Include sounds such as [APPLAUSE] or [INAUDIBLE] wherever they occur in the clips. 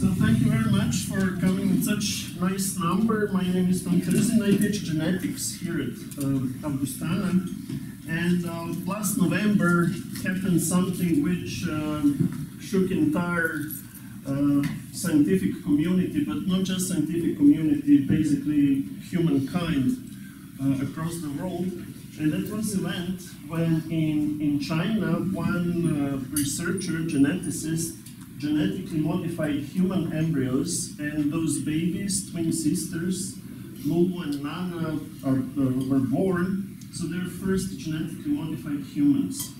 So thank you very much for coming in such nice number. My name is Tom Terzin. I teach genetics here at uh, Augustana. And uh, last November happened something which uh, shook entire uh, scientific community, but not just scientific community, basically humankind uh, across the world. And that was event when in, in China, one uh, researcher, geneticist, genetically modified human embryos, and those babies, twin sisters, Lulu and Nana, are, uh, were born. So they're first genetically modified humans.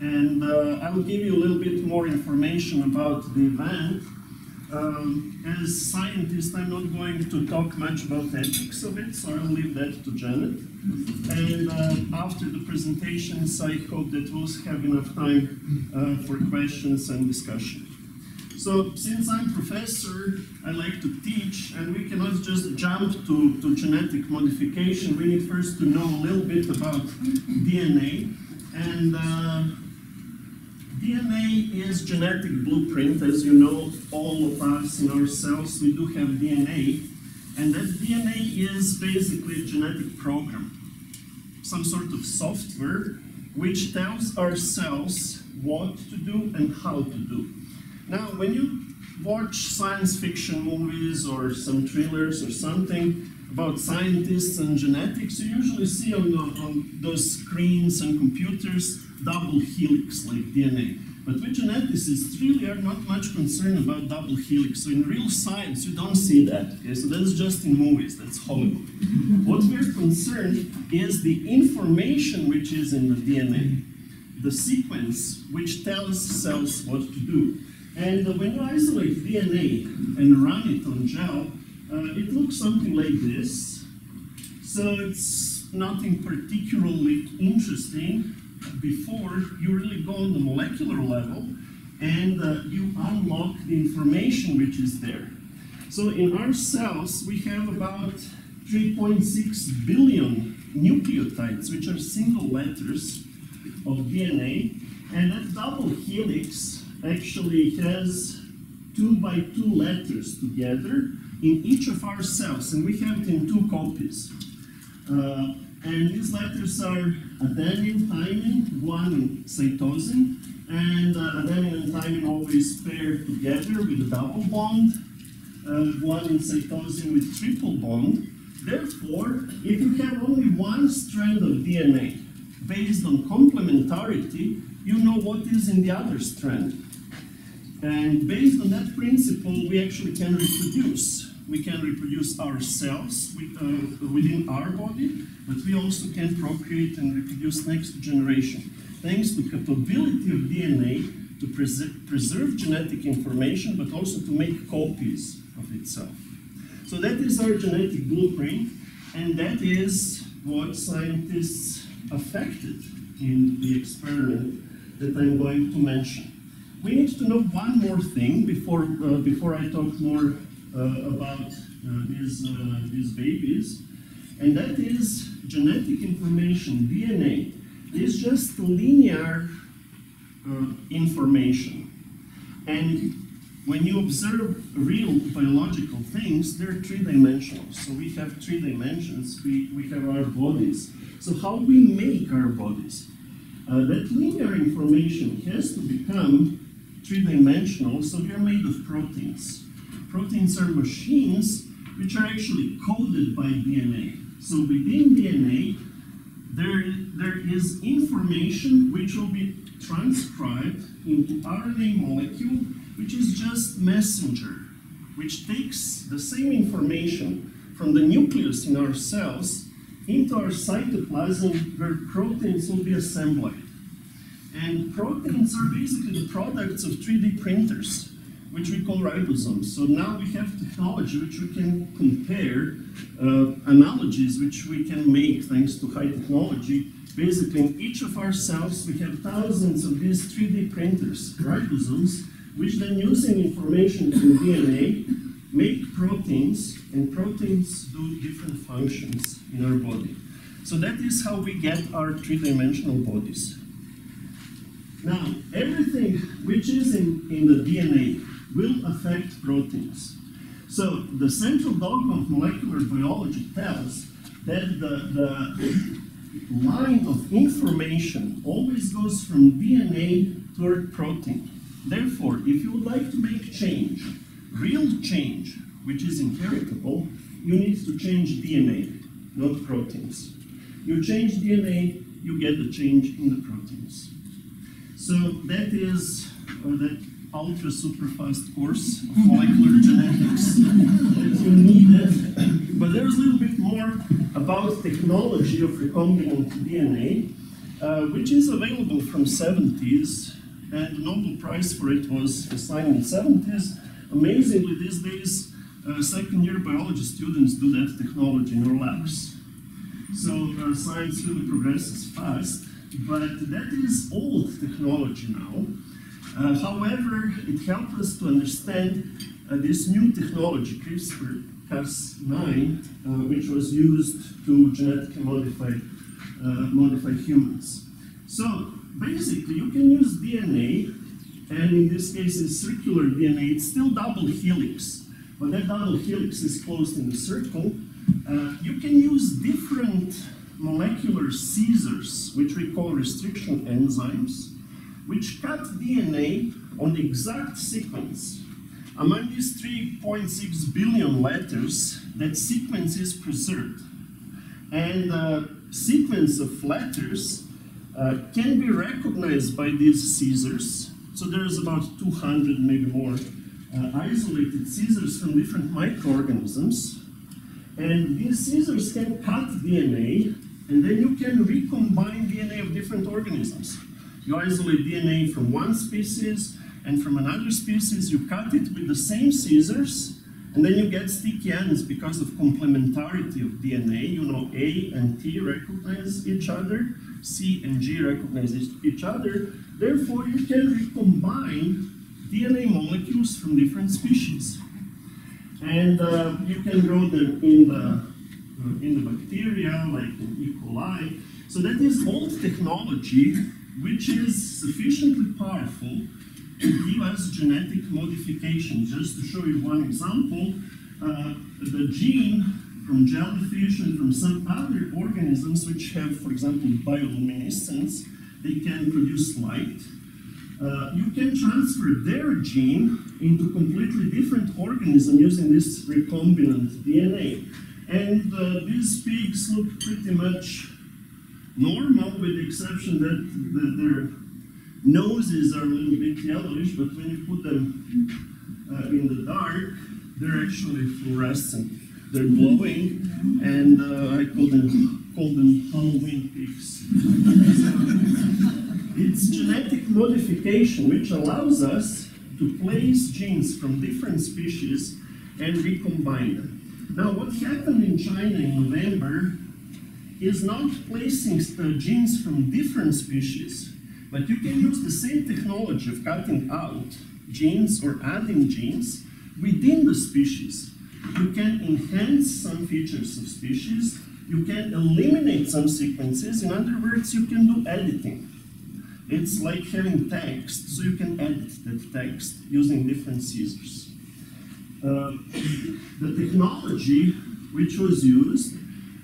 And uh, I will give you a little bit more information about the event. Um, as scientist, I'm not going to talk much about ethics of it, so I'll leave that to Janet. And uh, after the presentations, I hope that we'll have enough time uh, for questions and discussion. So since I'm professor, I like to teach, and we cannot just jump to, to genetic modification. We need first to know a little bit about DNA. And uh, DNA is genetic blueprint. As you know, all of us in our cells, we do have DNA. And that DNA is basically a genetic program, some sort of software which tells our cells what to do and how to do. Now, when you watch science fiction movies or some thrillers or something about scientists and genetics, you usually see on, the, on those screens and computers double helix like DNA. But we geneticists really are not much concerned about double helix. So in real science, you don't see that. Okay? So that's just in movies, that's Hollywood. what we're concerned is the information which is in the DNA, the sequence which tells cells what to do. And uh, when you isolate DNA and run it on gel, uh, it looks something like this. So it's nothing particularly interesting before you really go on the molecular level and uh, you unlock the information which is there. So in our cells, we have about 3.6 billion nucleotides, which are single letters of DNA, and that double helix actually has two by two letters together in each of our cells, and we have it in two copies. Uh, and these letters are adenine, thymine, in cytosine, and uh, adenine and thymine always pair together with a double bond, uh, in cytosine with triple bond. Therefore, if you have only one strand of DNA based on complementarity, you know what is in the other strand. And based on that principle, we actually can reproduce. We can reproduce ourselves with, uh, within our body, but we also can procreate and reproduce next generation, thanks to the capability of DNA to preserve, preserve genetic information, but also to make copies of itself. So that is our genetic blueprint, and that is what scientists affected in the experiment that I'm going to mention we need to know one more thing before uh, before I talk more uh, about uh, these uh, these babies, and that is genetic information. DNA is just linear information, and when you observe real biological things, they're three-dimensional. So we have three dimensions. We we have our bodies. So how we make our bodies. Uh, that linear information has to become three-dimensional, so they're made of proteins. Proteins are machines which are actually coded by DNA. So within DNA, there, there is information which will be transcribed into RNA molecule, which is just messenger, which takes the same information from the nucleus in our cells into our cytoplasm where proteins will be assembled. And proteins are basically the products of 3D printers, which we call ribosomes. So now we have technology which we can compare uh, analogies which we can make thanks to high technology. Basically, in each of our cells, we have thousands of these 3D printers, ribosomes, which then using information from DNA, make proteins, and proteins do different functions in our body. So that is how we get our three-dimensional bodies. Now, everything which is in, in the DNA will affect proteins. So the central dogma of molecular biology tells that the, the line of information always goes from DNA toward protein. Therefore, if you would like to make change, real change, which is inheritable, you need to change DNA, not proteins. You change DNA, you get a change in the proteins. So that is uh, that ultra super fast course of [LAUGHS] molecular genetics that you needed. But there's a little bit more about technology of recombinant DNA, uh, which is available from 70s, and the Nobel Prize for it was assigned in the 70s. Amazingly, these days, uh, second year biology students do that technology in our labs. So uh, science really progresses fast, but that is old technology now. Uh, however, it helped us to understand uh, this new technology, CRISPR-Cas9, uh, which was used to genetically modify, uh, modify humans. So basically, you can use DNA, and in this case, it's circular DNA. It's still double helix, but that double helix is closed in a circle. Uh, you can use different molecular scissors, which we call restriction enzymes, which cut DNA on the exact sequence. Among these 3.6 billion letters, that sequence is preserved. And the sequence of letters uh, can be recognized by these scissors. So there's about 200, maybe more, uh, isolated scissors from different microorganisms. And these scissors can cut DNA, and then you can recombine DNA of different organisms. You isolate DNA from one species, and from another species, you cut it with the same scissors, and then you get sticky ends because of complementarity of DNA. You know, A and T recognize each other, C and G recognize each other. Therefore, you can recombine DNA molecules from different species. And uh, you can grow them in the, in the bacteria, like in E. coli. So that is old technology, which is sufficiently powerful to give us genetic modification. Just to show you one example, uh, the gene from jellyfish and from some other organisms which have, for example, bioluminescence, they can produce light. Uh, you can transfer their gene into completely different organism using this recombinant DNA. And uh, these pigs look pretty much normal with the exception that the, their noses are a little bit yellowish, but when you put them uh, in the dark, they're actually fluorescent. They're glowing, and uh, I call them, call them Halloween pigs. it's genetic modification which allows us to place genes from different species and recombine them. Now, what happened in China in November is not placing uh, genes from different species, but you can use the same technology of cutting out genes or adding genes within the species. You can enhance some features of species, you can eliminate some sequences, in other words, you can do editing. It's like having text, so you can edit that text using different scissors. Uh, the technology which was used,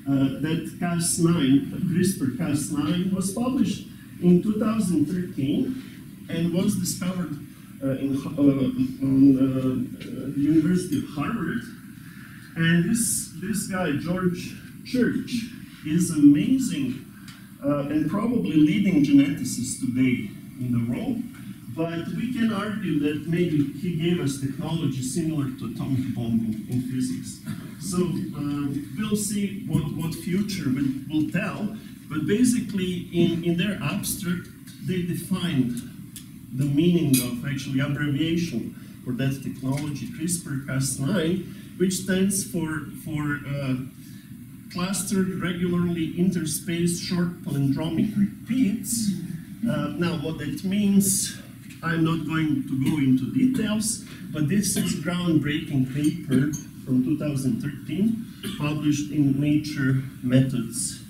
uh, that Cas9, CRISPR-Cas9, was published in 2013 and was discovered uh, in, uh, on the University of Harvard. And this, this guy, George Church, is amazing uh, and probably leading geneticist today in the world. But we can argue that maybe he gave us technology similar to atomic bomb in, physics. So uh, we'll see what, what future will, will tell. But basically, in, in their abstract, they defined the meaning of actually abbreviation for that technology, CRISPR-Cas9, which stands for, for uh, clustered regularly interspaced short palindromic repeats. Uh, now, what that means, I'm not going to go into details, but this is groundbreaking paper from 2013, published in Nature Methods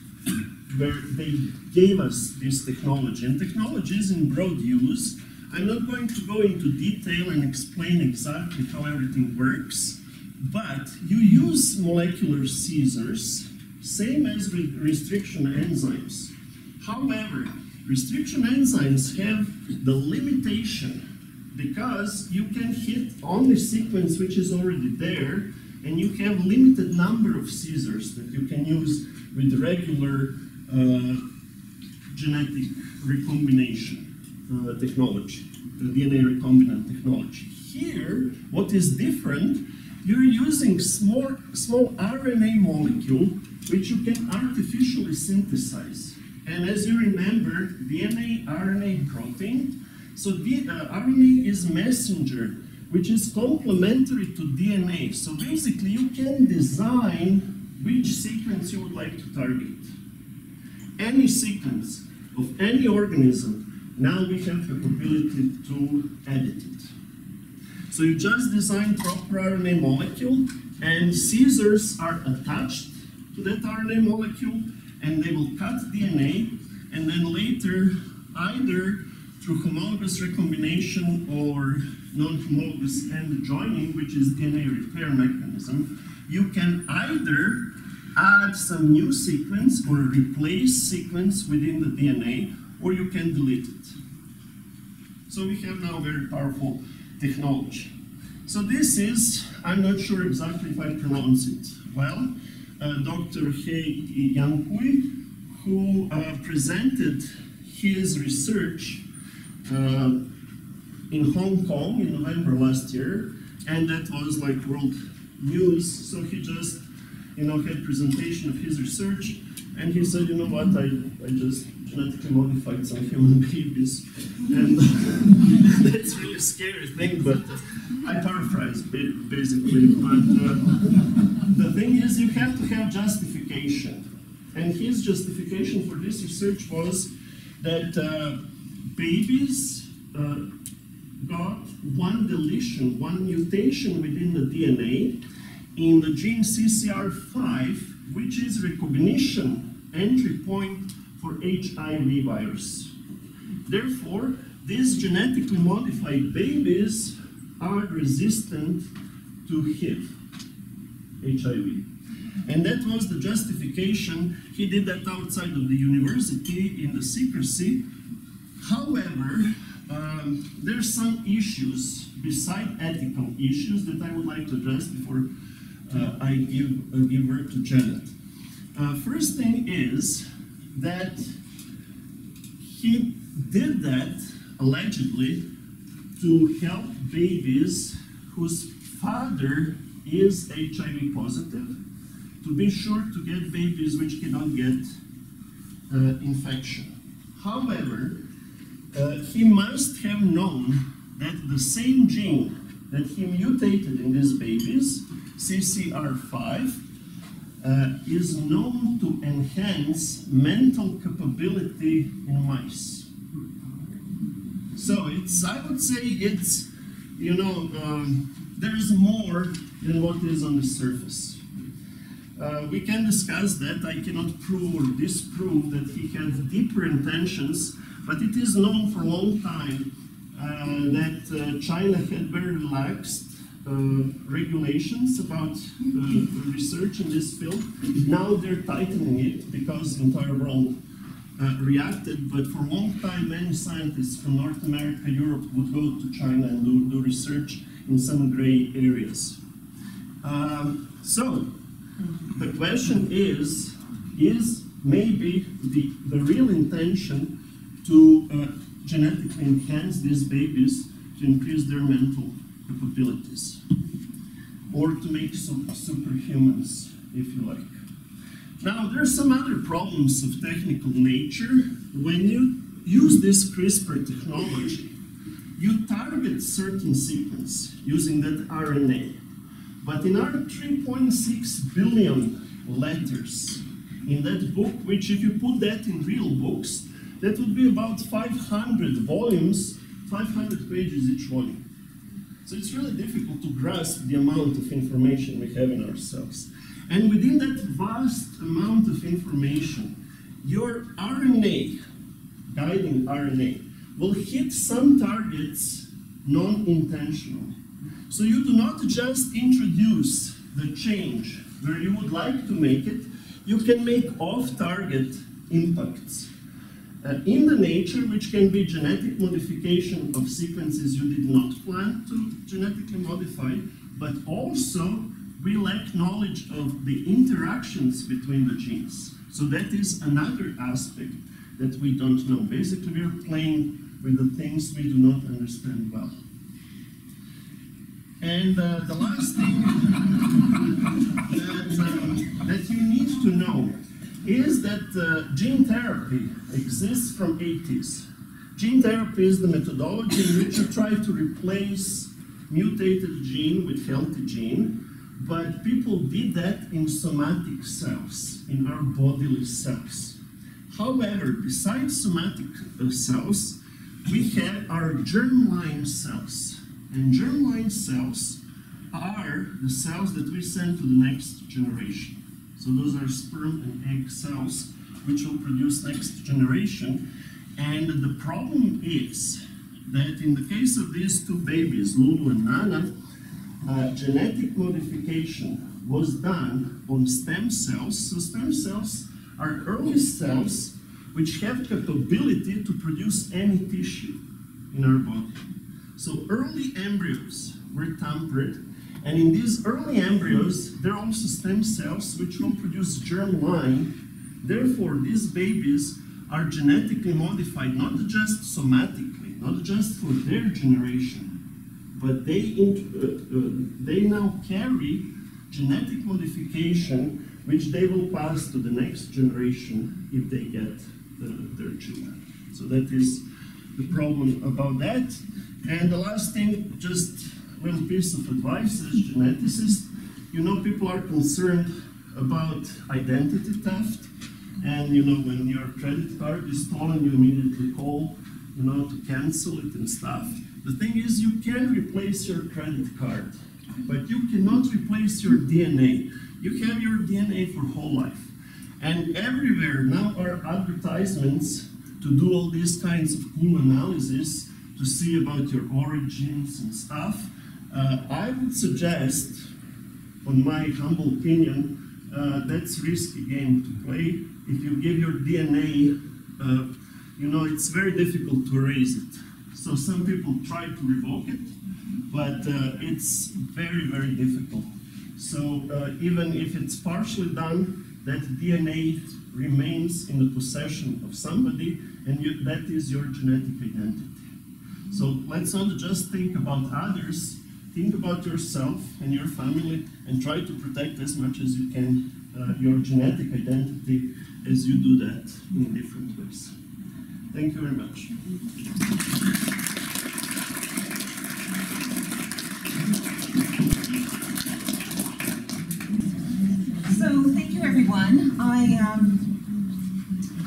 where they gave us this technology. And technology is in broad use. I'm not going to go into detail and explain exactly how everything works, but you use molecular scissors, same as re restriction enzymes. However, restriction enzymes have the limitation because you can hit on the sequence which is already there and you have limited number of scissors that you can use with regular uh, genetic recombination uh, technology, the DNA recombinant technology. Here, what is different, you're using small, small RNA molecule which you can artificially synthesize. And as you remember, DNA, RNA, protein, so the, uh, RNA is messenger, which is complementary to DNA. So basically, you can design which sequence you would like to target. Any sequence of any organism, now we have the ability to edit it. So you just design proper RNA molecule, and scissors are attached to that RNA molecule, and they will cut DNA, and then later, either through homologous recombination or non-homologous end joining, which is DNA repair mechanism, you can either add some new sequence or replace sequence within the DNA, or you can delete it. So we have now very powerful technology. So this is, I'm not sure exactly if I pronounce it well, Dr. He Yankui, who uh, presented his research uh, in Hong Kong in November last year, and that was like world news. So he just, you know, had presentation of his research, and he said, you know what, I, I just genetically modified some human [LAUGHS] babies, and [LAUGHS] that's really a scary thing. But I paraphrase basically. But uh, the thing is, you have to have justification, and his justification for this research was that. Uh, babies uh, got one deletion, one mutation within the DNA in the gene CCR5, which is recognition entry point for HIV virus. Therefore, these genetically modified babies are resistant to HIV, HIV. And that was the justification. He did that outside of the university in the secrecy However, um, there's some issues beside ethical issues that I would like to address before uh, I give, uh, give word to Janet. Uh, first thing is that he did that allegedly to help babies whose father is HIV positive to be sure to get babies which cannot get uh, infection. However, uh, he must have known that the same gene that he mutated in these babies, CCR5, uh, is known to enhance mental capability in mice. So it's, I would say it's, you know, um, there's more than what is on the surface. Uh, we can discuss that. I cannot prove or disprove that he had deeper intentions but it is known for a long time uh, that uh, China had very relaxed uh, regulations about uh, research in this field. Now they're tightening it because the entire world uh, reacted, but for a long time many scientists from North America, Europe would go to China and do, do research in some gray areas. Um, so, the question is, is maybe the, the real intention to uh, genetically enhance these babies to increase their mental capabilities or to make some superhumans, if you like. Now, there are some other problems of technical nature. When you use this CRISPR technology, you target certain sequence using that RNA. But in our 3.6 billion letters in that book, which if you put that in real books, that would be about 500 volumes, 500 pages each volume. So it's really difficult to grasp the amount of information we have in ourselves. And within that vast amount of information, your RNA, guiding RNA, will hit some targets non-intentionally. So you do not just introduce the change where you would like to make it, you can make off-target impacts uh, in the nature, which can be genetic modification of sequences you did not plan to genetically modify, but also we lack knowledge of the interactions between the genes. So that is another aspect that we don't know. Basically, we are playing with the things we do not understand well. And uh, the last thing [LAUGHS] that, um, that you need to know is that uh, gene therapy exists from 80s. Gene therapy is the methodology in which you try to replace mutated gene with healthy gene, but people did that in somatic cells, in our bodily cells. However, besides somatic uh, cells, we have our germline cells. And germline cells are the cells that we send to the next generation. So those are sperm and egg cells which will produce next generation. And the problem is that in the case of these two babies, Lulu and Nana, uh, genetic modification was done on stem cells. So stem cells are early cells which have capability to produce any tissue in our body. So early embryos were tampered and in these early embryos, there are also stem cells which will produce germline. Therefore, these babies are genetically modified not just somatically, not just for their generation, but they, uh, uh, they now carry genetic modification which they will pass to the next generation if they get uh, their children. So that is the problem about that. And the last thing, just little piece of advice as geneticist, You know, people are concerned about identity theft. And you know, when your credit card is stolen, you immediately call, you know, to cancel it and stuff. The thing is, you can replace your credit card, but you cannot replace your DNA. You have your DNA for whole life. And everywhere now are advertisements to do all these kinds of cool analysis to see about your origins and stuff. Uh, I would suggest, on my humble opinion, uh, that's risky game to play. If you give your DNA, uh, you know, it's very difficult to erase it. So some people try to revoke it, but uh, it's very, very difficult. So uh, even if it's partially done, that DNA remains in the possession of somebody, and you, that is your genetic identity. So let's not just think about others, think about yourself and your family and try to protect as much as you can uh, your genetic identity as you do that in different ways. Thank you very much. So thank you, everyone. I um,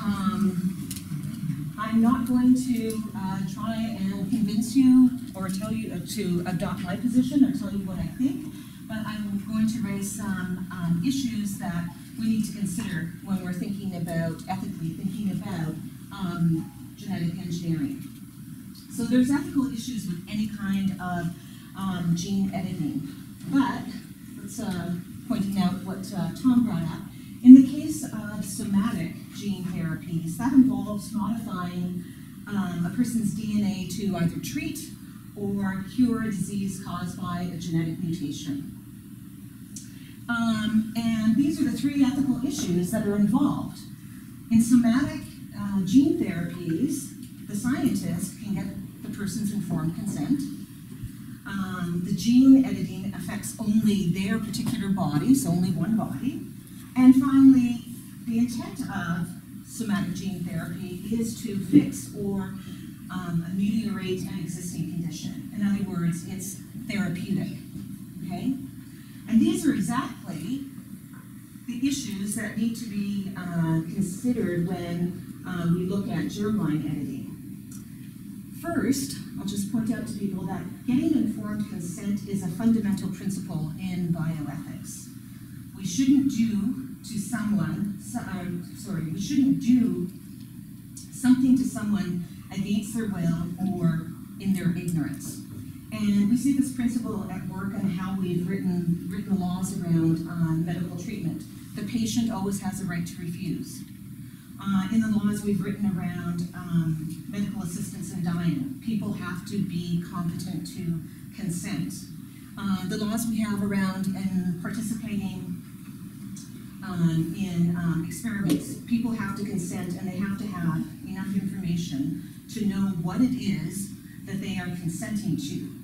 um, I'm not going to uh, try and convince you or tell you to adopt my position or tell you what I think, but I'm going to raise some um, issues that we need to consider when we're thinking about, ethically thinking about um, genetic engineering. So there's ethical issues with any kind of um, gene editing, but let's uh, pointing out what uh, Tom brought up. In the case of somatic gene therapies, that involves modifying um, a person's DNA to either treat or cure a disease caused by a genetic mutation. Um, and these are the three ethical issues that are involved. In somatic uh, gene therapies, the scientist can get the person's informed consent. Um, the gene editing affects only their particular body, so only one body. And finally, the intent of somatic gene therapy is to fix or um, ameliorate an existing condition. In other words, it's therapeutic, okay? And these are exactly the issues that need to be uh, considered when uh, we look at germline editing. First, I'll just point out to people that getting informed consent is a fundamental principle in bioethics. We shouldn't do to someone, so, um, sorry, we shouldn't do something to someone against their will or in their ignorance. And we see this principle at work in how we've written, written laws around um, medical treatment. The patient always has a right to refuse. Uh, in the laws we've written around um, medical assistance in dying, people have to be competent to consent. Uh, the laws we have around and participating um, in um, experiments, people have to consent and they have to have enough information to know what it is that they are consenting to.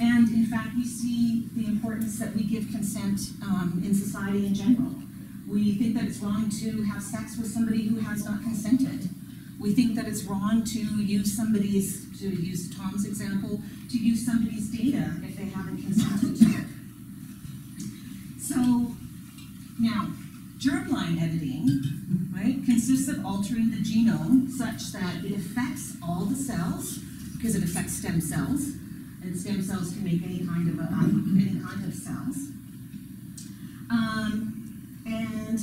And in fact, we see the importance that we give consent um, in society in general. We think that it's wrong to have sex with somebody who has not consented. We think that it's wrong to use somebody's, to use Tom's example, to use somebody's data if they haven't consented to it. So, now, germline editing, right, consists of altering the genome such that it affects all the cells, because it affects stem cells, and stem cells can make any kind of a, any kind of cells. Um, and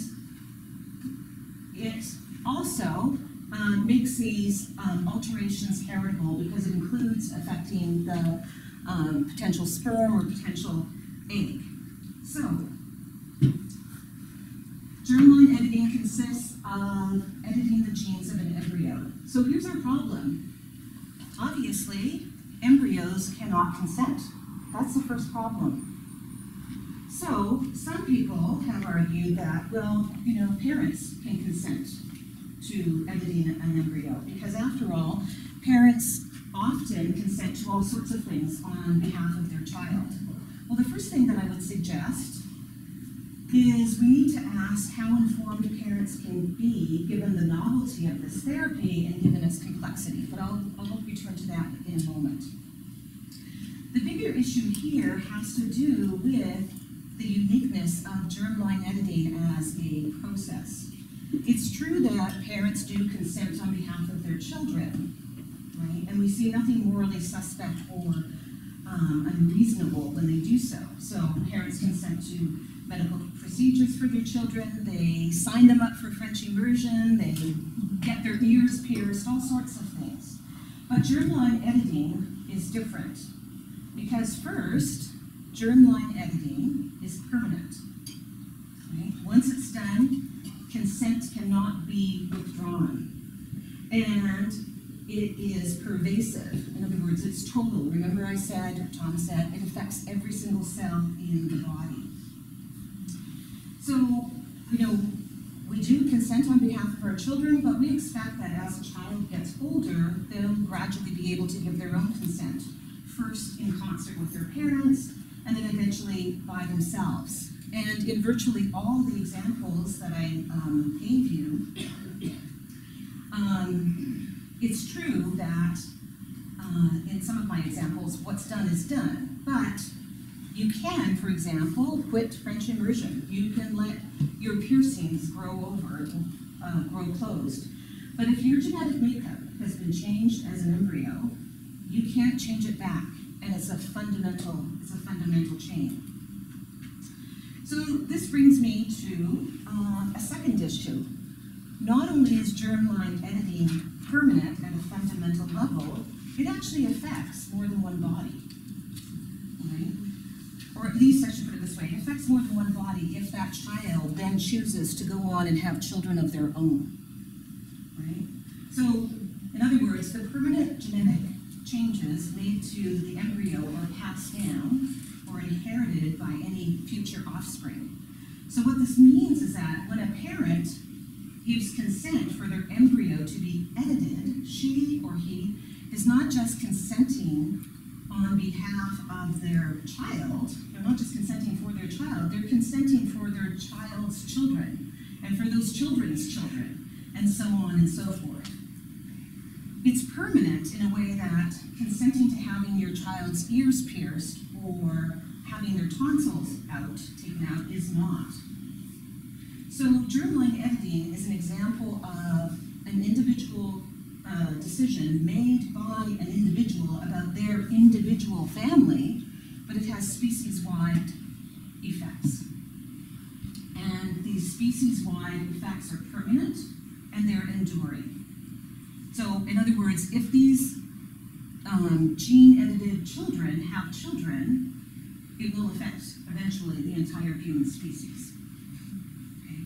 it also um, makes these um, alterations heritable because it includes affecting the um, potential sperm or potential egg. So, consists of editing the genes of an embryo. So here's our problem. Obviously, embryos cannot consent. That's the first problem. So, some people have argued that, well, you know, parents can consent to editing an embryo, because after all, parents often consent to all sorts of things on behalf of their child. Well, the first thing that I would suggest is we need to ask how informed parents can be given the novelty of this therapy and given its complexity, but I'll, I'll return to that in a moment. The bigger issue here has to do with the uniqueness of germline editing as a process. It's true that parents do consent on behalf of their children, right? And we see nothing morally suspect or um, unreasonable when they do so. So parents consent to medical procedures for their children, they sign them up for French immersion, they get their ears pierced, all sorts of things. But germline editing is different because first, germline editing is permanent. Right? Once it's done, consent cannot be withdrawn. And it is pervasive. In other words, it's total. Remember I said, Tom said, it affects every single cell in the body. So, you know, we do consent on behalf of our children, but we expect that as a child gets older, they'll gradually be able to give their own consent, first in concert with their parents, and then eventually by themselves. And in virtually all the examples that I um, gave you, um, it's true that uh, in some of my examples, what's done is done, but you can, for example, quit French immersion. You can let your piercings grow over, uh, grow closed. But if your genetic makeup has been changed as an embryo, you can't change it back, and it's a fundamental, it's a fundamental change. So this brings me to uh, a second issue. Not only is germline editing permanent at a fundamental level, it actually affects more than one body. Or at least I should put it this way, it affects more than one body if that child then chooses to go on and have children of their own. Right? So, in other words, the permanent genetic changes made to the embryo are passed down or inherited by any future offspring. So what this means is that when a parent gives consent for their embryo to be edited, she or he is not just consenting on behalf of their child, they're not just consenting for their child, they're consenting for their child's children, and for those children's children, and so on and so forth. It's permanent in a way that consenting to having your child's ears pierced or having their tonsils out, taken out, is not. So germline editing is an example of an individual uh, decision made by an individual about their individual family, but it has species-wide effects. And these species-wide effects are permanent and they're enduring. So, in other words, if these um, gene-edited children have children, it will affect eventually the entire human species. Okay.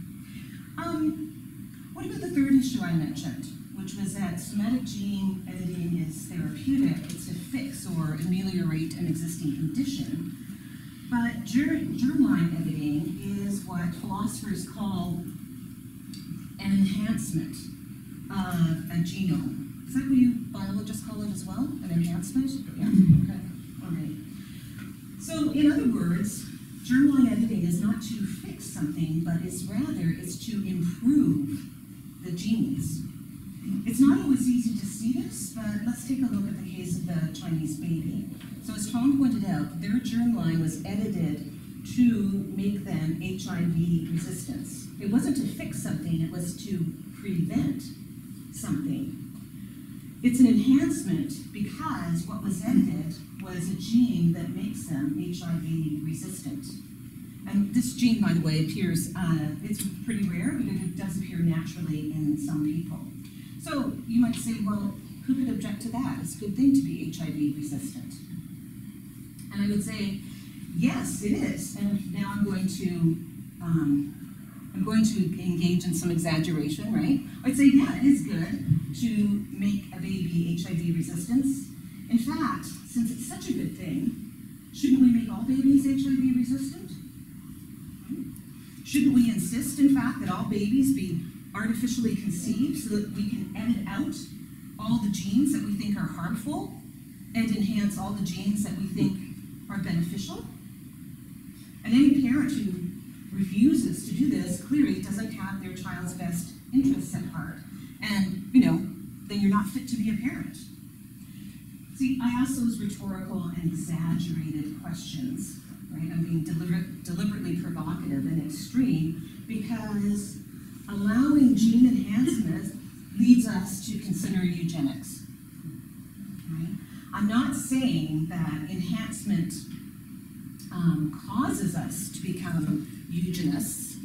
Um, what about the third issue I mentioned, which was that somatic gene editing is therapeutic, it's to fix or ameliorate an existing condition. But germ, germline editing is what philosophers call an enhancement of a genome. Is that what you biologists call it as well? An enhancement? Yeah, okay, all right. So, in other words, germline editing is not to fix something, but it's rather, it's to improve the genes. It's not always easy to see this, but let's take a look at the case of the Chinese baby. So as Tom pointed out, their germline was edited to make them HIV resistance. It wasn't to fix something, it was to prevent something. It's an enhancement because what was edited was a gene that makes them HIV resistant. And this gene, by the way, appears, uh, it's pretty rare, but it does appear naturally in some people. So you might say, well, who could object to that? It's a good thing to be HIV resistant. And I would say, yes, it is. And now I'm going to, um, I'm going to engage in some exaggeration, right? I'd say, yeah, it is good to make a baby HIV resistance. In fact, since it's such a good thing, shouldn't we make all babies HIV resistant? Shouldn't we insist, in fact, that all babies be artificially conceived so that we can edit out all the genes that we think are harmful and enhance all the genes that we think are beneficial? And any parent who refuses to do this clearly doesn't have their child's best interests at heart. And, you know, then you're not fit to be a parent. See, I ask those rhetorical and exaggerated questions, right? I'm being deliberate, deliberately provocative and extreme because allowing gene enhancement leads us to consider eugenics. I'm not saying that enhancement um, causes us to become eugenists,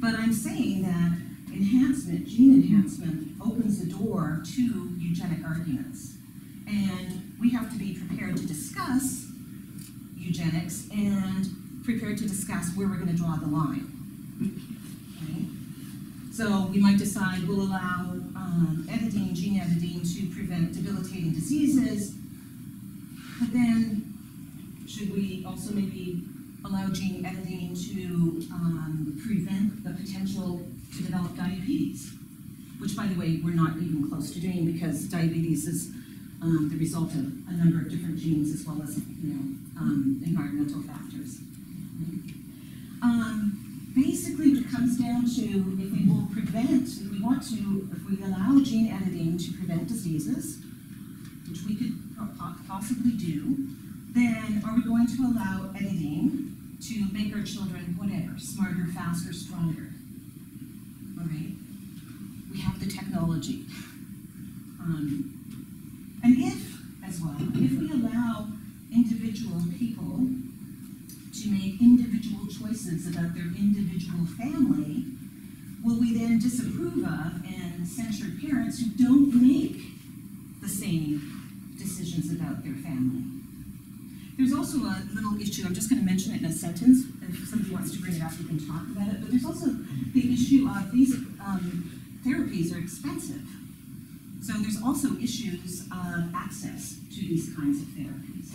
but I'm saying that enhancement, gene enhancement, opens the door to eugenic arguments. And we have to be prepared to discuss eugenics and prepared to discuss where we're going to draw the line. So we might decide we'll allow um, editing, gene editing to prevent debilitating diseases, but then should we also maybe allow gene editing to um, prevent the potential to develop diabetes? Which, by the way, we're not even close to doing because diabetes is um, the result of a number of different genes as well as you know um, environmental factors. Um, basically, what it comes down to if we will prevent, if we want to, if we allow gene editing to prevent diseases, which we could possibly do, then are we going to allow editing to make our children whatever, smarter, faster, stronger? All right? We have the technology. Um, and if, as well, if we allow individual people about their individual family, will we then disapprove of and censure parents who don't make the same decisions about their family? There's also a little issue, I'm just going to mention it in a sentence. If somebody wants to bring it up, we can talk about it. But there's also the issue of these um, therapies are expensive. So there's also issues of access to these kinds of therapies.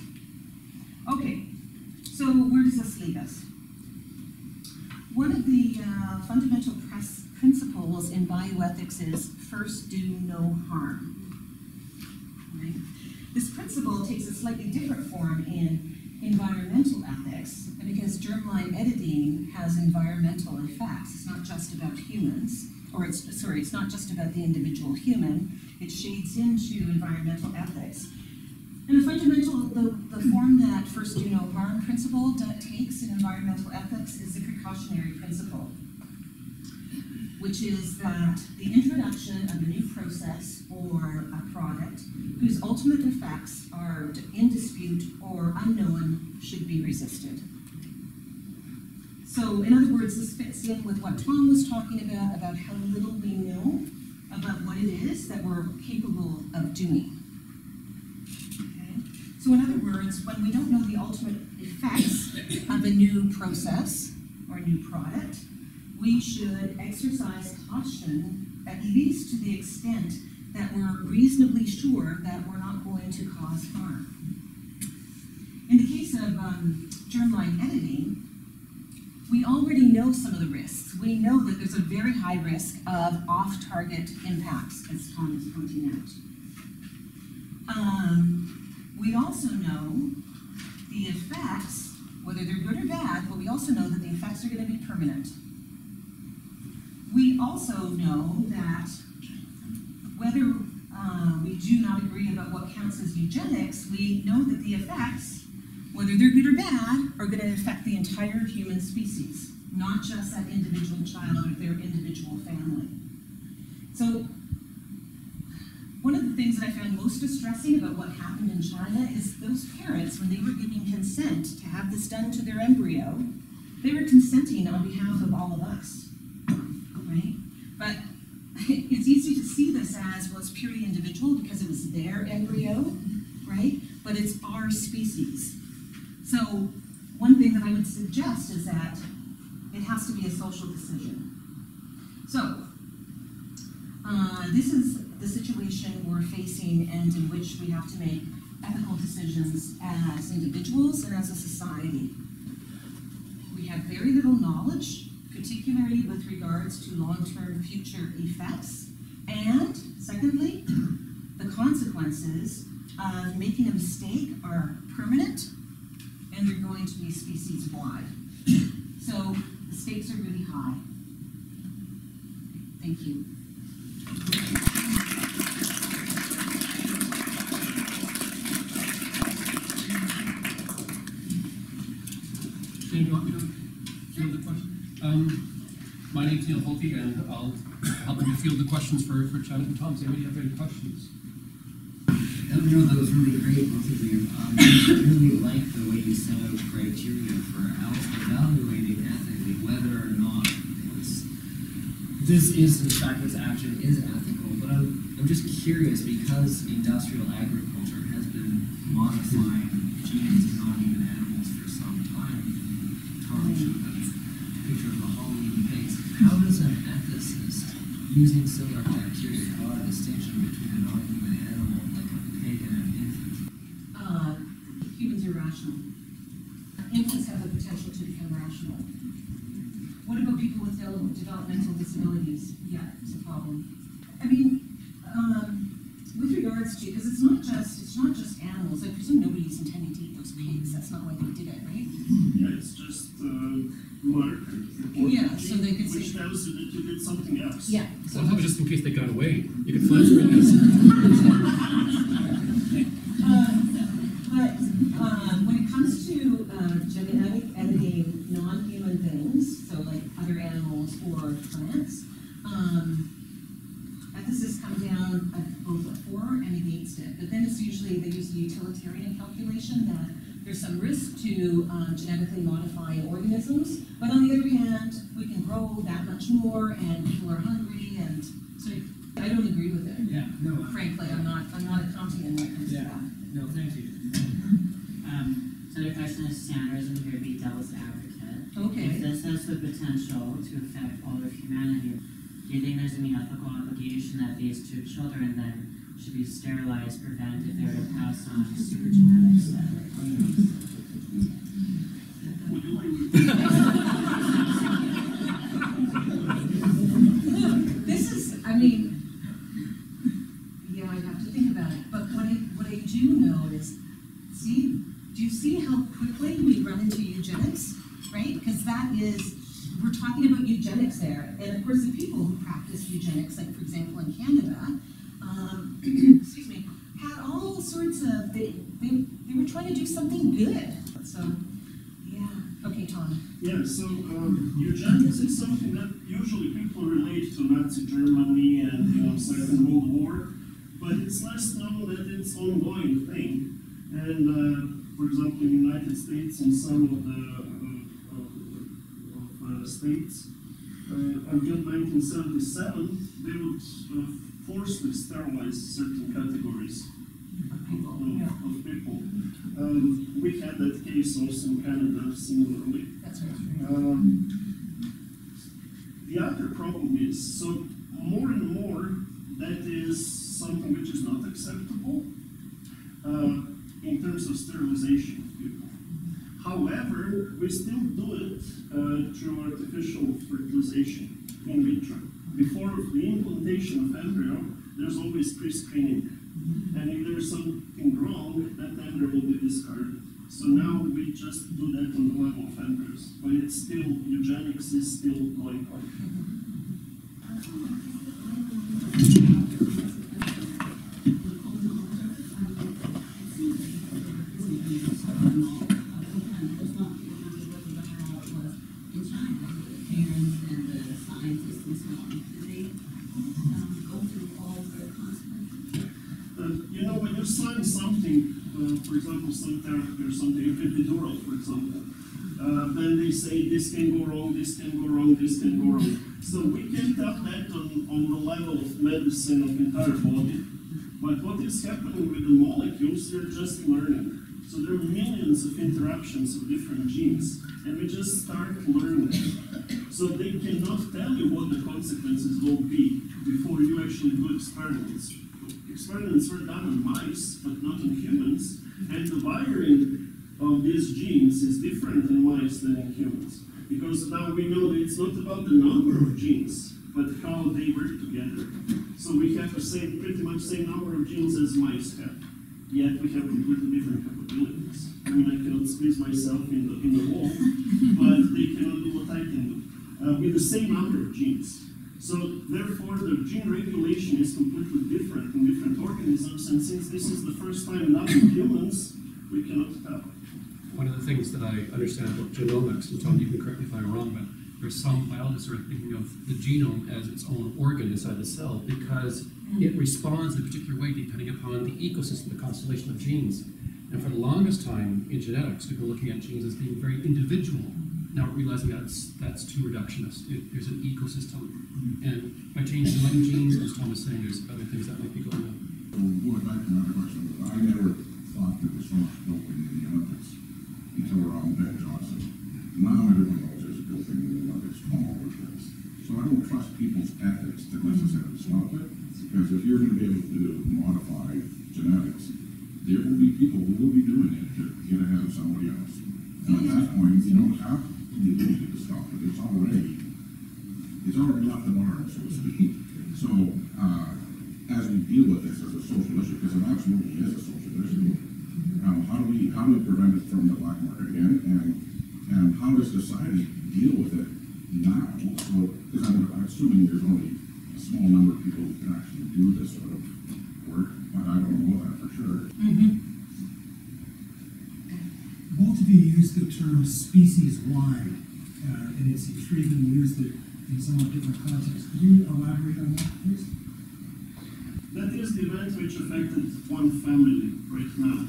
Okay, so where does this leave us? One of the uh, fundamental press principles in bioethics is first do no harm. Right? This principle takes a slightly different form in environmental ethics, because germline editing has environmental effects. It's not just about humans, or it's sorry, it's not just about the individual human. It shades into environmental ethics. And the fundamental, the, the form that first do no harm principle takes in environmental ethics is the precautionary principle, which is that the introduction of a new process or a product whose ultimate effects are in dispute or unknown should be resisted. So, in other words, this fits in with what Tom was talking about, about how little we know about what it is that we're capable of doing. So in other words, when we don't know the ultimate effects of a new process or a new product, we should exercise caution at least to the extent that we're reasonably sure that we're not going to cause harm. In the case of um, germline editing, we already know some of the risks. We know that there's a very high risk of off-target impacts, as Tom is pointing out. Um, we also know the effects, whether they're good or bad, but we also know that the effects are going to be permanent. We also know that whether uh, we do not agree about what counts as eugenics, we know that the effects, whether they're good or bad, are going to affect the entire human species, not just that individual child or their individual family. So, one of the things that I found most distressing about what happened in China is those parents, when they were giving consent to have this done to their embryo, they were consenting on behalf of all of us, right? But [LAUGHS] it's easy to see this as, well, it's purely individual because it was their embryo, right? But it's our species. So, one thing that I would suggest is that it has to be a social decision. So, uh, this is the situation we're facing and in which we have to make ethical decisions as individuals and as a society. We have very little knowledge, particularly with regards to long-term future effects. And secondly, [CLEARS THROAT] the consequences of making a mistake are permanent and they're going to be species-wide. [CLEARS THROAT] So the stakes are really high. Thank you. Jane, do you want me to field the question? Um, my and I'll help you field the questions for, for Janet and Tom. Does anybody have any questions? Oh, know, that was really great, both of you. Um, I really like the way you set out criteria for evaluating ethically whether or not this, this is, in fact, this action is ethical. But I'm, I'm just curious because industrial agriculture has been modifying genes in non-human animals for some time. Tom showed that picture of the Halloween pigs. How does an ethicist using similar criteria draw a distinction between a non-human animal like a pig and an infant? Uh, humans are rational. Infants have the potential to become rational. What about people with del- developmental disabilities? Yeah, it's a problem. I mean, um, with regards to, because it's not just, it's not just animals, I presume nobody's intending to eat those pigs, that's not why they did it, right? Yeah, it's just uh, marker. Yeah, so they could Which say- tells you that you did something else. Yeah. So, Sometimes just in case they got away, you could flash through this. [LAUGHS] uh, but, um, when it comes to, uh, genetic editing non-human things, so like other animals or plants, um, ethicists come down uh, both for and against it, but then it's usually, they use the utilitarian calculation that there's some risk to, um, genetically modifying organisms, but on the other hand, we can grow that much more and people are hungry and, so I don't agree with it. Yeah, no, Frankly, I'm not, I'm not a Kantian when it comes to Yeah. that. no, thank you. Um, so the question is, Sanders, I'm here to be devil's advocate. If Okay, this has the potential to affect all of humanity, do you think there's any ethical obligation that these two children then should be sterilized, prevent if they were to pass on super genetics that are Would you like this is, I mean, yeah, I'd have to think about it, but what I, what I do know is, see, do you see how quickly we run into eugenics, right? Because that is, we're talking about eugenics there, and of course, the people who practice eugenics, like for example in Canada, um, excuse me, had all sorts of, they, they, they were trying to do something good, so, yeah, okay, Tom. Yeah, so um, eugenics is something that usually people relate to Nazi Germany and you know Second World War, but it's less known that it's ongoing thing. And uh, for example, in the United States, in some of the uh, of, of, states, until 1977, they would uh, forcibly sterilize certain categories of, of people. Um, we had that case also in Canada similarly. Right. Um, the other problem is, so more and more, that is something which is not acceptable uh, in terms of sterilization of people. However, we still do it uh, through artificial fertilization in vitro. Before the implantation of embryo, there's always pre-screening. And if there's something wrong, that embryo will be discarded. So now we just do that on the level of embryos, but it's still, eugenics is still going on. parents and the scientists and so on, do they, um, go through all the consequences? Uh, you know, when you sign something, uh, for example, some therapy or something, epidural, for example, uh, then they say this can go wrong, this can go wrong, this can go wrong. So can on, on the level of medicine of entire body. But what is happening with the molecules, they're just learning. So there are millions of interactions of different genes, and we just start learning. So they cannot tell you what the consequences will be before you actually do experiments. Experiments were done on mice, but not on humans, and the wiring of these genes is different in mice than in humans. Because now we know that it's not about the number of genes, but how they work together. So we have the same, pretty much same number of genes as mice have, yet we have completely different capabilities. I mean, I cannot squeeze myself in the, in the wall, [LAUGHS] but they cannot do what I can do, uh, with the same number of genes. So therefore, the gene regulation is completely different in different organisms, and since this is the first time not in humans, we cannot tell. One of the things that I understand about genomics, and Tom, you can correct me if I'm wrong, but there's some biologists who are thinking of the genome as its own organ inside the cell because it mm. responds in a particular way depending upon the ecosystem, the constellation of genes. And for the longest time in genetics, we've been looking at genes as being very individual. Now we're realizing that's that's too reductionist. It, there's an ecosystem, mm. and by changing one gene, as Tom was saying, there's other things that might be going on. So going back to another question, I never thought there was so much doping in the Olympics until around Ben Johnson. Now everyone knows there's doping in the Olympics from all over the place. So I don't trust people's ethics to necessarily stop it. Because if you're gonna be able to modify genetics, there will be people who will be doing it to get ahead of somebody else. And at that point, you don't have the ability to stop it. It's already, it's already left the barn, so to speak. So, uh, as we deal with this as a social issue, because it absolutely is a social issue, um, how do we, how do we prevent it from the black market again? And, and how does society deal with it now? So, because I'm, I'm assuming there's only a small number of people who can actually do this sort of work, but I don't know that for sure. Both of you use the term species-wide, uh, and it's intriguing you use it in somewhat different contexts. Could you elaborate on that, please? That is the event which affected one family right now.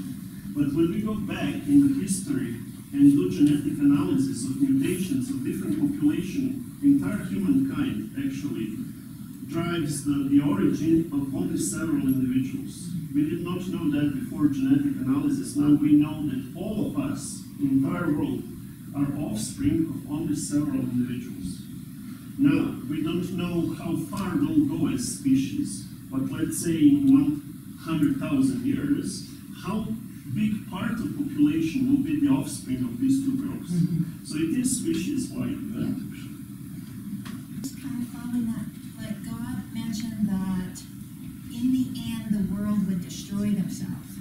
But when we go back in the history and do genetic analysis of mutations of different population, entire humankind actually drives the, the origin of only several individuals. We did not know that before genetic analysis. Now we know that all of us, the entire world, are offspring of only several individuals. Now, we don't know how far they'll go as species, but let's say in 100,000 years, how big part of population will be the offspring of these two groups. Mm-hmm. So it is species-wide event. Just kind of following that, like God mentioned that in the end, the world would destroy themselves.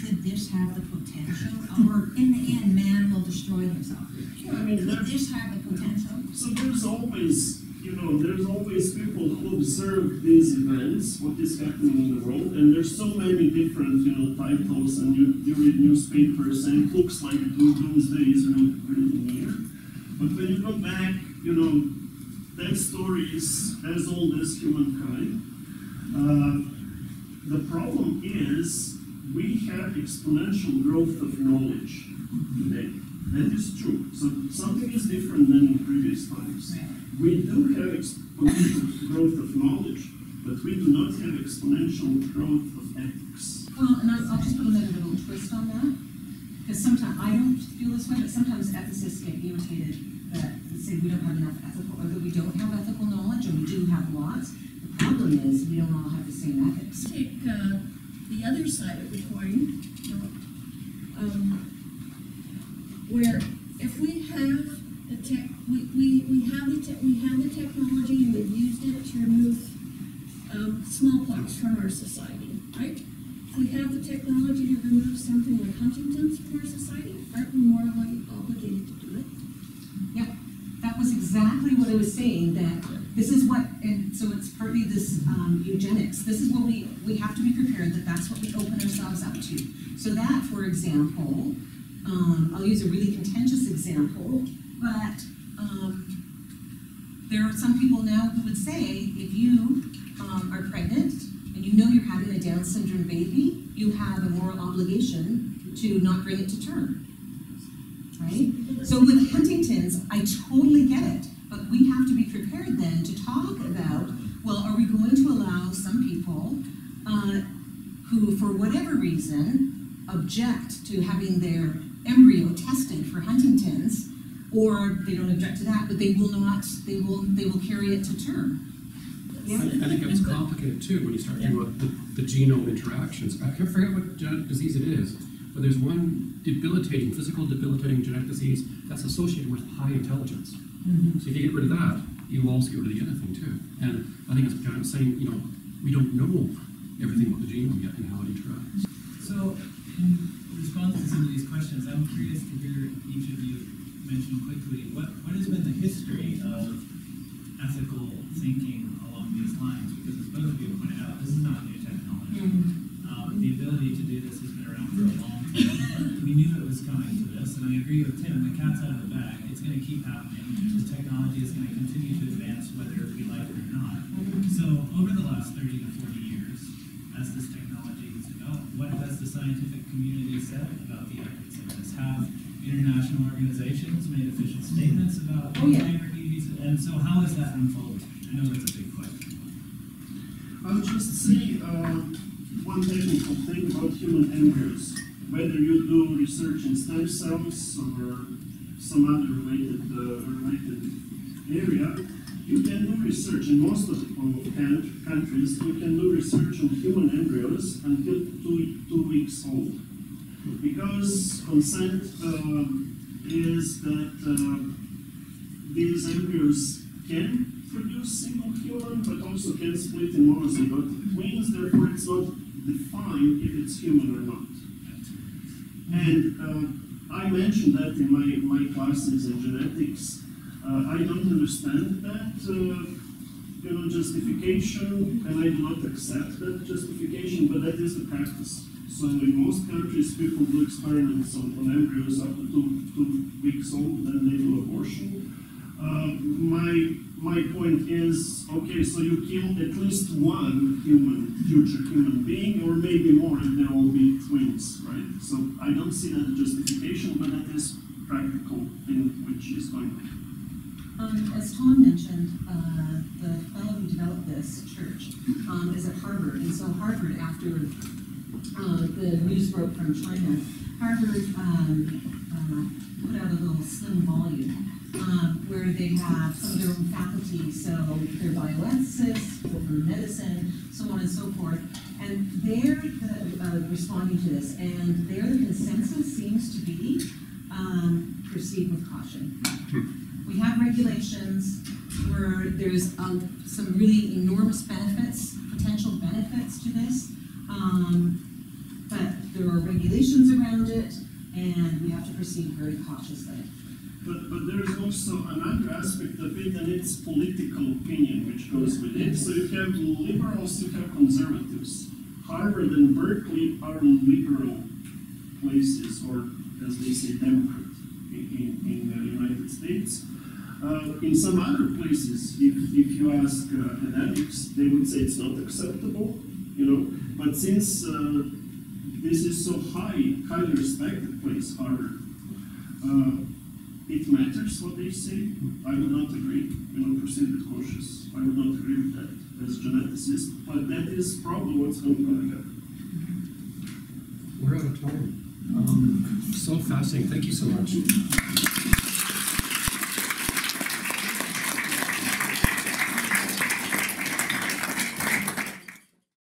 Could this have the potential, or in the end, man will destroy himself? Yeah, I mean, Could this have the potential? so there's always, you know, there's always people who observe these events, what is happening in the world, and there's so many different, you know, titles, and you, you read newspapers, and it looks like doom- doomsday is really, really near. But when you go back, you know, that story is as old as humankind. Uh, the problem is we have exponential growth of knowledge today. That is true. So something is different than in previous times. We do have exponential growth of knowledge, but we do not have exponential growth of ethics. Well, and I'll, I'll just put another little twist on that, because sometimes, I don't feel this way, but sometimes ethicists get irritated that, say we don't have enough ethical, or that we don't have ethical knowledge, and we do have lots. The problem is, we don't all have the same ethics. Take, uh, the other side of the coin, um, where if we have the tech, we, we, we have the tech, we have the technology and we've used it to remove, um, smallpox from our society, right? If we have the technology to remove something like Huntington's from our society, aren't we morally obligated to do it? Yep, that was exactly what I was saying, that this is what, and so it's partly this um, eugenics. This is what we, we have to be prepared that that's what we open ourselves up to. So that, for example, um, I'll use a really contentious example, but, um, there are some people now who would say, if you, um, are pregnant and you know you're having a Down syndrome baby, you have a moral obligation to not bring it to term. Right? So with Huntington's, I totally get it, but we have to be prepared then to talk about, well, are we going to allow some people, uh, who, for whatever reason, object to having their embryo tested for Huntington's, or they don't object to that, but they will not, they will, they will carry it to term. I, I think it's complicated too, when you start thinking about the, the genome interactions. I can't forget what genetic disease it is, but there's one debilitating, physical debilitating genetic disease that's associated with high intelligence. Mm-hmm. So if you get rid of that, you also get rid of the other thing too. And I think it's kind of saying, you know, we don't know everything about the genome yet and how it interacts. So, in response to some of these questions, I'm curious to hear each of you mention quickly, what, what has been the history of ethical thinking along these lines? Because as both of you pointed out, this is not new technology. Um, the ability to do this has been around for a long time. We knew it was coming to this, and I agree with Tim, the cat's out of the bag. It's gonna keep happening. This technology is gonna continue to advance whether we like it or not. So, over the last thirty to forty years, as this technology has what has the scientific community said about the ethics of this? Have international organizations made official statements about Oh, yeah. integrity? And so how has that unfolded? I know that's a big question. I'll just say uh, one technical thing about human embryos. Whether you do research in stem cells or some other related uh, related area, you can do research in most of the countries. You can do research on human embryos until two two weeks old, because consent uh, is that uh, these embryos can produce single human, but also can split in monozygotic twins. Therefore, it's not defined if it's human or not. And uh, I mentioned that in my, my classes in genetics. Uh, I don't understand that, uh, you know, justification, and I do not accept that justification, but that is the practice. So in most countries, people do experiments on, on embryos up to two, two weeks old, then they do abortion. Uh, my my point is, okay, so you kill at least one human, future human being, or maybe more if they'll all be twins, right? So I don't see that justification, but that is practical thing which is going on. Um, as Tom mentioned, uh, the fellow who developed this church, um, is at Harvard, and so Harvard, after, uh, the news broke from China, Harvard, um, uh, put out a little slim volume, um, where they have some of their own faculty, so they're bioethicists, people from medicine, so on and so forth, and they're, uh, responding to this, and their consensus seems to be, um, proceed with caution. We have regulations where there's um, some really enormous benefits, potential benefits to this. Um, but there are regulations around it, and we have to proceed very cautiously. But, but there is also another aspect of it, and it's political opinion which goes with it. So you have liberals, you have conservatives. Harvard and Berkeley are liberal places, or as they say, Democrat in, in, in the United States. Uh, in some other places, if, if you ask uh, they would say it's not acceptable, you know. But since uh, this is so high, highly respected place, Harvard, uh, it matters what they say. I would not agree, you know, with cautious. I would not agree with that as a geneticist, but that is probably what's going to happen. We're out of time. Um, so fascinating, thank you so much.